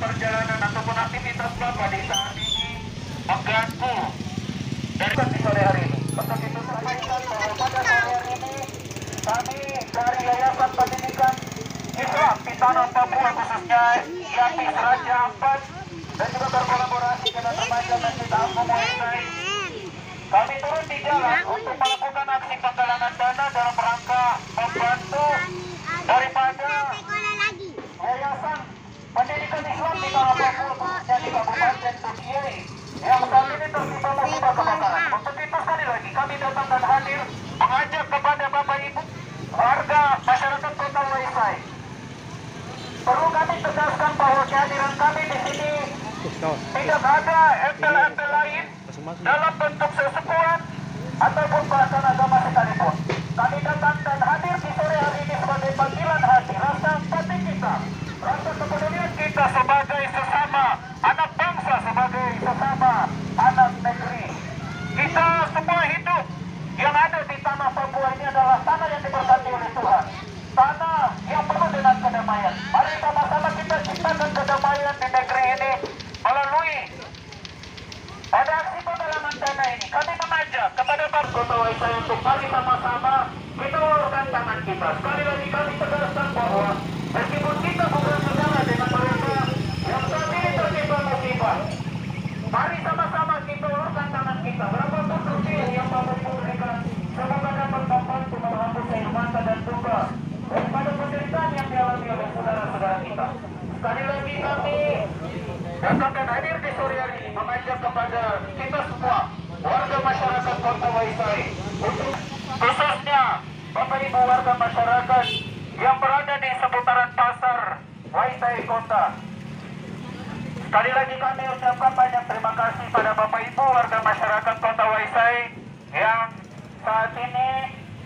perjalanan ataupun aktivitas Bapak di saat ini mengganggu dari di sore hari ini. Untuk itu sampaikan bahwa pada sore hari ini kami dari Yayasan Pendidikan Islam di Tanah Papua khususnya Yatis Raja Ampat dan juga berkolaborasi dengan remaja Masjid Agung Muesai kami turun di jalan untuk melakukan aksi penggalangan dana dalam rangka membantu daripada Yayasan Pendidikan Islam di Tanah Papua khususnya di Kabupaten Tukiai yang saat ini tertimpa musibah kebakaran. Untuk itu sekali lagi kami datang dan hadir mengajak kepada Bapak Ibu warga masyarakat Kota Waisai. Perlu kami tegaskan bahwa kehadiran kami di sini tidak ada embel-embel lain dalam bentuk sesepuan ataupun bahasa agama sekalipun. Kami datang dan hadir di sore hari ini sebagai panggilan hati, rasa empati kita, rasa kepedulian kita sebagai sesama anak bangsa, sebagai sesama anak negeri. Kita semua hidup yang ada di tanah Papua ini adalah tanah yang diberkati oleh Tuhan. Tanah yang penuh dengan kedamaian. Mari sama-sama kita ciptakan kedamaian di negeri ini melalui pada aksi penggalangan dana ini, kami mengajak Kota Waisai untuk mari sama-sama kita ulurkan tangan kita. Sekali lagi kami tegaskan bahwa meskipun kita bukan saudara dengan mereka yang saat ini tertimpa musibah, mari sama-sama kita ulurkan tangan kita. Berapapun rupiah yang mampu diberikan, semoga dapat membantu menghapus air mata dan duka daripada penderitaan yang dialami oleh saudara-saudara kita. Sekali lagi kami dan hadir di sore hari mengajak kepada kita khususnya Bapak Ibu warga masyarakat yang berada di seputaran pasar Waisai Kota. Sekali lagi kami ucapkan banyak terima kasih pada Bapak Ibu warga masyarakat Kota Waisai yang saat ini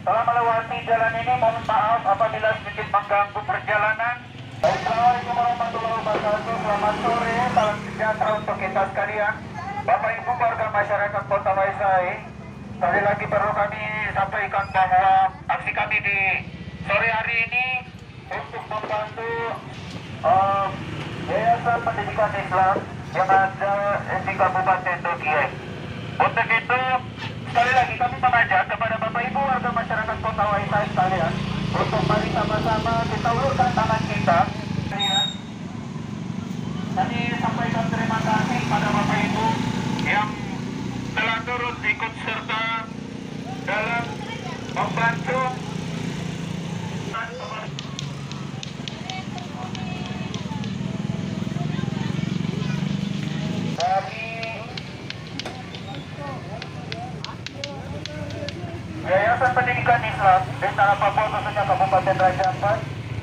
telah melewati jalan ini. Mohon maaf apabila sedikit mengganggu perjalanan. Assalamualaikum warahmatullahi wabarakatuh. Selamat sore, salam sejahtera untuk kita sekalian. Bapak Ibu warga masyarakat Kota Waisai, sekali lagi perlu kami sampaikan bahwa aksi kami di sore hari ini untuk membantu uh, Yayasan Pendidikan Islam yang ada di Kabupaten Tukiai. Untuk itu, sekali lagi kami mengajak kepada Bapak Ibu warga masyarakat Kota Waisai sekalian untuk mari sama-sama kita ulurkan tangan kita. Ya. Kami sampaikan terima kasih pada Bapak Ibu yang telah turut ikut serta dalam membantu dari Yayasan Pendidikan Islam di Tanah Papua khususnya Kabupaten Raja Ampat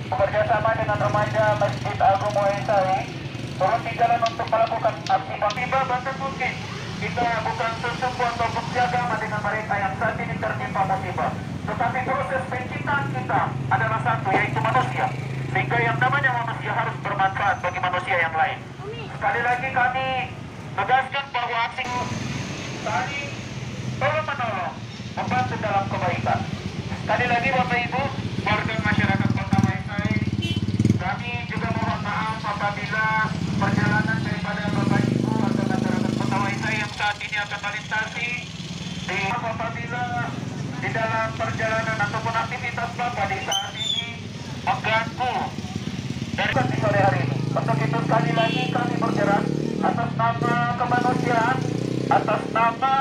bekerjasama dengan remaja Masjid Agung Muaisai turun di jalan untuk melakukan aksi tiba bantu mungkin kita bukan sesuatu ataupun agama dengan mereka yang saat ini tertimpa musibah. Tetapi proses penciptaan kita adalah satu yaitu manusia. Sehingga yang namanya manusia harus bermanfaat bagi manusia yang lain. Sekali lagi kami tegaskan bahwa aksi saling tolong menolong membantu dalam Bapak Ibu, warga masyarakat Kota Waisai, kami juga mohon maaf apabila perjalanan daripada Bapak Ibu warga masyarakat Kota Waisai yang saat ini akan melintasi di apabila di dalam perjalanan ataupun aktivitas Bapak di saat ini mengganggu dari di sore hari ini. Untuk itu sekali lagi kami bergerak atas nama kemanusiaan, atas nama